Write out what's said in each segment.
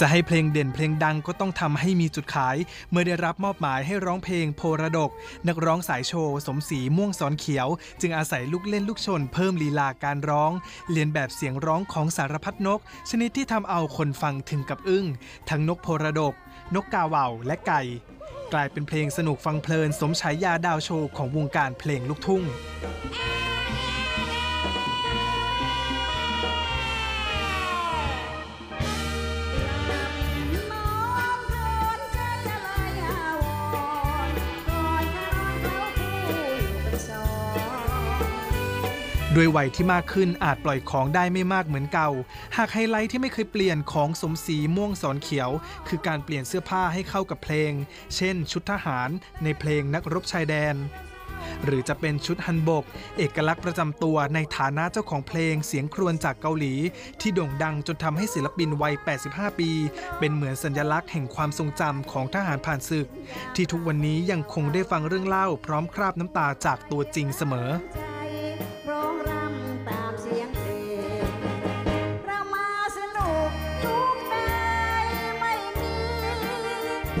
จะให้เพลงเด่นเพลงดังก็ต้องทำให้มีจุดขาย เมื่อได้รับมอบหมายให้ร้องเพลงโพระดก นักร้องสายโชว์ สมศรีม่วงสอนเขียว จึงอาศัยลูกเล่นลูกชน เพิ่มลีลาการร้อง เรียนแบบเสียงร้องของสารพัดนก ชนิดที่ทำเอาคนฟังถึงกับอึ้ง ทั้งนกโพระดก นกกาเหว่าและไก่ กลายเป็นเพลงสนุกฟังเพลิน สมฉายาดาวโชว์ของวงการเพลงลูกทุ่ง ด้วยวัยที่มากขึ้นอาจปล่อยของได้ไม่มากเหมือนเก่า หากไฮไลท์ที่ไม่เคยเปลี่ยนของสมศรีม่วงสอนเขียว คือการเปลี่ยนเสื้อผ้าให้เข้ากับเพลง เช่น ชุดทหารในเพลงนักรบชายแดน หรือจะเป็นชุดฮันบก เอกลักษณ์ประจำตัวในฐานะเจ้าของเพลงเสียงครวญจากเกาหลี ที่โด่งดังจนทำให้ศิลปินวัย 85 ปี เป็นเหมือนสัญลักษณ์แห่งความทรงจำของทหารผ่านศึก ที่ทุกวันนี้ยังคงได้ฟังเรื่องเล่าพร้อมคราบน้ำตาจากตัวจริงเสมอ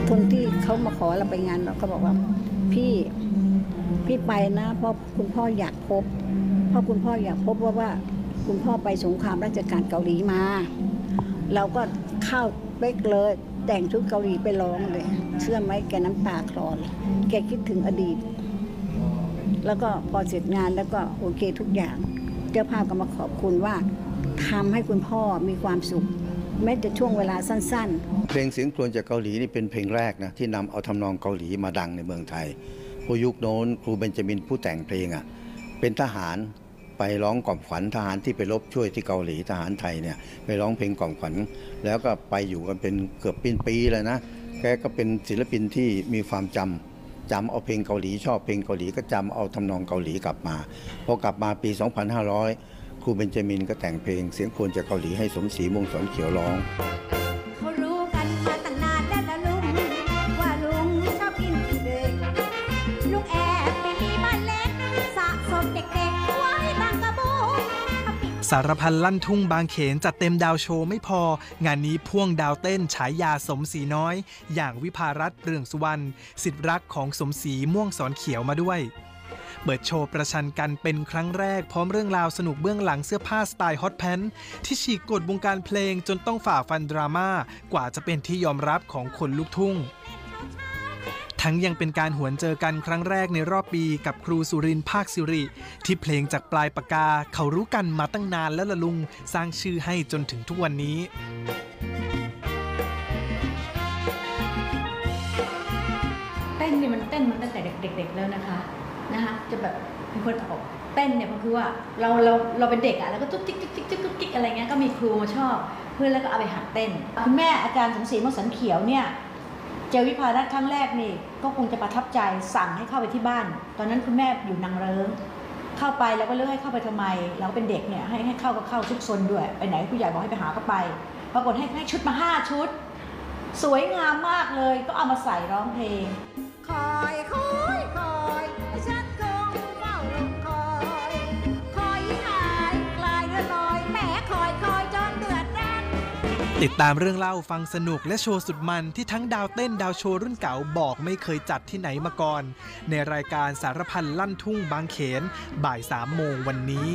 คนที่เขามาขอเราไปงานเราก็บอกว่าพี่พี่ไปนะเพราะคุณพ่ออยากพบ เพราะคุณพ่ออยากพบว่าว่าคุณพ่อไปสงครามราชการเกาหลีมา เราก็เข้าเป๊กเลยแต่งชุดเกาหลีไปร้องเลย เชื่อไหมแกน้ำตาคลอเลยแกคิดถึงอดีต แล้วก็พอเสร็จงานแล้วก็โอเคทุกอย่าง เจ้าภาพก็มาขอบคุณว่าทำให้คุณพ่อมีความสุข แม้จะช่วงเวลาสั้นๆ เพลงเสียงครวญจากเกาหลีนี่เป็นเพลงแรกนะที่นำเอาทำนองเกาหลีมาดังในเมืองไทยพอยุคโน้นครูเบนจามินผู้แต่งเพลงอะเป็นทหารไปร้องกล่อมขวัญทหารที่ไปรบช่วยที่เกาหลีทหารไทยเนี่ยไปร้องเพลงกล่อมขวัญแล้วก็ไปอยู่กันเป็นเกือบเป็นปีเลยนะแกก็เป็นศิลปินที่มีความจำจำเอาเพลงเกาหลีชอบเพลงเกาหลีก็จำเอาทำนองเกาหลีกลับมาพอกลับมาปี 2500 ครูเบนจามินก็แต่งเพลงเสียงครวญจากเกาหลีให้สมศรีมงสอนเขียวร้องเขารู้กันมาตั้งนานแล้วละลุงว่าลุงชอบกินเด็กลุงแอบไปมีบ้านเล็กสะสมเด็กๆไว้ตั้งกระบุงสารพันลั่นทุ่งบางเขนจัดเต็มดาวโชว์ไม่พอ งานนี้พ่วงดาวเต้นฉายาสมศรีน้อย อย่างวิภารัตน์เรืองสุวรรณสิทธิรักของสมศรีม่วงสอนเขียวมาด้วย เปิดโชว์ประชันกันเป็นครั้งแรกพร้อมเรื่องราวสนุกเบื้องหลังเสื้อผ้าสไตล์ฮอตแพนที่ฉีกกฎวงการเพลงจนต้องฝ่าฟันดราม่ากว่าจะเป็นที่ยอมรับของคนลูกทุ่งทั้งยังเป็นการหวนเจอกันครั้งแรกในรอบปีกับครูสุรินภาคสิริ ที่เพลงจากปลายปากกาเขารู้กันมาตั้งนานแล้วละลุง สร้างชื่อให้จนถึงทุกวันนี้เต้นนี่มันเต้นมันตั้งแต่เด็กๆแล้วนะคะ นะคะจะแบบเป็นคนออกเต้นเนี่ยมันคือว่าเราเราเราเป็นเด็กอะแล้วก็จุ๊กจิ๊กจุ๊กจิ๊กจุ๊กจิ๊กอะไรเงี้ยก็มีครูมาชอบเพื่อนแล้วก็เอาไปหัดเต้นคุณแม่อาจารย์สมศรีมสันเขียวเนี่ยเจอวิภารัตครั้งแรกนี่ก็คงจะประทับใจสั่งให้เข้าไปที่บ้าน ตอนนั้นคุณแม่อยู่นางเริงเข้าไปแล้วก็เลือกให้เข้าไปทำไมเราก็เป็นเด็กเนี่ยให้ให้เข้าก็เข้าซุกซนด้วยไปไหนผู้ใหญ่บอกให้ไปหาก็ไป ปรากฏให้ให้ชุดมาห้าชุด สวยงามมากเลยก็เอามาใส่ร้องเพลงคอยคอยคอย ติดตามเรื่องเล่าฟังสนุกและโชว์สุดมันที่ทั้งดาวเต้นดาวโชว์รุ่นเก่าบอกไม่เคยจัดที่ไหนมาก่อน ในรายการสารพันลั่นทุ่งบางเขน บ่ายสามโมงวันนี้